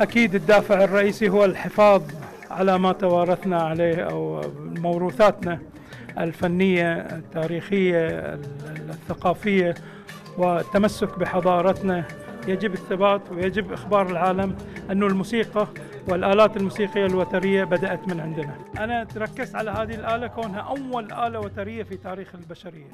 أكيد الدافع الرئيسي هو الحفاظ على ما توارثنا عليه أو موروثاتنا الفنية التاريخية الثقافية والتمسك بحضارتنا. يجب الثبات ويجب إخبار العالم أن الموسيقى والآلات الموسيقية الوترية بدأت من عندنا. أنا تركزت على هذه الآلة كونها أول آلة وترية في تاريخ البشرية.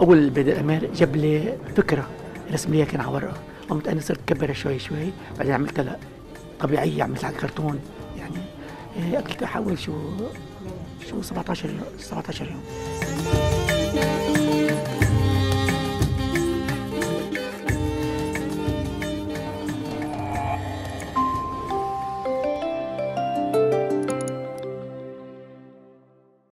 اول بدا الامير جاب لي فكرة رسم لي كان على ورقه قمت أنا صرت كبرها شوي شوي بعدين عملتها لا طبيعية عملتها على كرتون يعني قلت احاول شو شو 17 17 يوم.